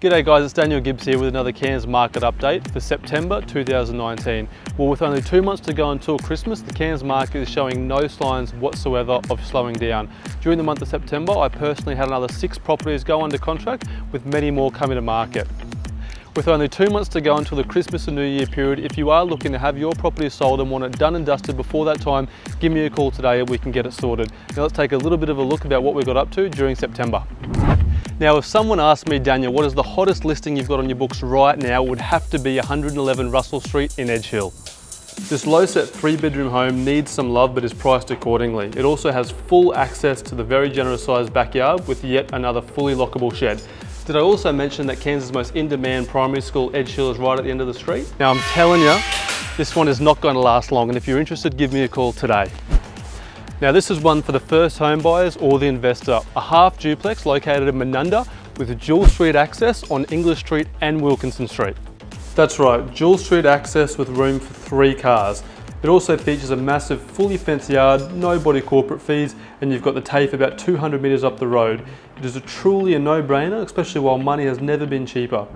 G'day guys, it's Daniel Gibbs here with another Cairns market update for September 2019. Well, with only two months to go until Christmas, the Cairns market is showing no signs whatsoever of slowing down. During the month of September, I personally had another six properties go under contract, with many more coming to market. With only two months to go until the Christmas and New Year period, if you are looking to have your property sold and want it done and dusted before that time, give me a call today and we can get it sorted. Now let's take a little bit of a look about what we got up to during September. Now, if someone asked me, Daniel, what is the hottest listing you've got on your books right now, it would have to be 111 Russell Street in Edge Hill. This low set three bedroom home needs some love but is priced accordingly. It also has full access to the very generous sized backyard with yet another fully lockable shed. Did I also mention that Cairns' most in-demand primary school, Edge Hill, is right at the end of the street? Now I'm telling you, this one is not going to last long and if you're interested, give me a call today. Now this is one for the first home buyers or the investor. A half duplex located in Manunda with dual street access on English Street and Wilkinson Street. That's right, dual street access with room for three cars. It also features a massive fully fenced yard, no body corporate fees, and you've got the TAFE about 200 metres up the road. It is a truly a no-brainer, especially while money has never been cheaper.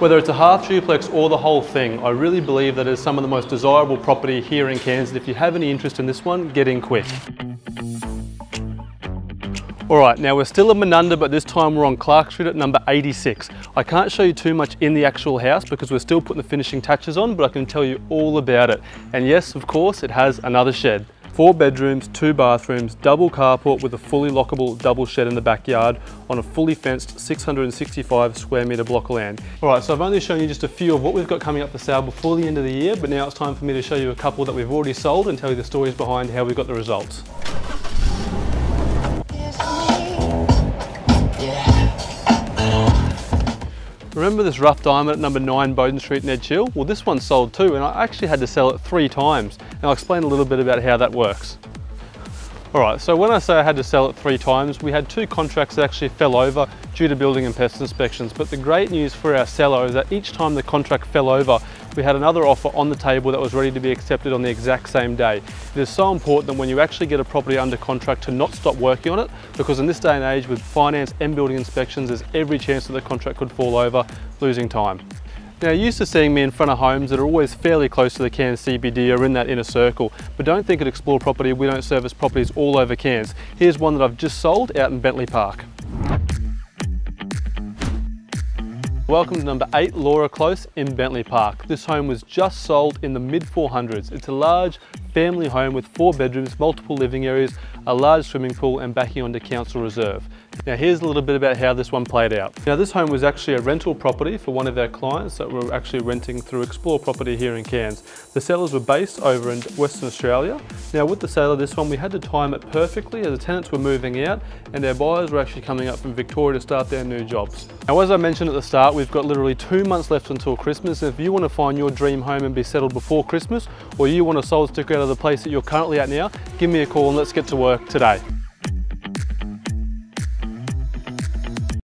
Whether it's a half duplex or the whole thing, I really believe that it is some of the most desirable property here in Cairns. And If you have any interest in this one, get in quick. All right, now we're still in Manunda, but this time we're on Clark Street at number 86. I can't show you too much in the actual house because we're still putting the finishing touches on, but I can tell you all about it. And yes, of course, it has another shed. Four bedrooms, two bathrooms, double carport with a fully lockable double shed in the backyard on a fully fenced 665 square metre block of land. All right, so I've only shown you just a few of what we've got coming up for sale before the end of the year, but now it's time for me to show you a couple that we've already sold and tell you the stories behind how we got the results. Remember this rough diamond at number 9 Bowden Street in Edge Hill? Well this one sold too and I actually had to sell it three times and I'll explain a little bit about how that works. Alright, so when I say I had to sell it three times, we had two contracts that actually fell over due to building and pest inspections. But the great news for our seller is that each time the contract fell over, we had another offer on the table that was ready to be accepted on the exact same day. It is so important that when you actually get a property under contract to not stop working on it, because in this day and age with finance and building inspections, there's every chance that the contract could fall over, losing time. Now, used to seeing me in front of homes that are always fairly close to the Cairns CBD or in that inner circle, but don't think at Explore Property we don't service properties all over Cairns. Here's one that I've just sold out in Bentley Park. Welcome to number 8 Laura Close in Bentley Park. This home was just sold in the mid 400s. It's a large family home with four bedrooms, multiple living areas, a large swimming pool and backing onto council reserve. Now here's a little bit about how this one played out. Now this home was actually a rental property for one of our clients that were actually renting through Explore Property here in Cairns. The sellers were based over in Western Australia. Now with the sale of this one we had to time it perfectly as the tenants were moving out and our buyers were actually coming up from Victoria to start their new jobs. Now as I mentioned at the start we've got literally two months left until Christmas. If you want to find your dream home and be settled before Christmas or you want a sold sticker out of the place that you're currently at now, give me a call and let's get to work today.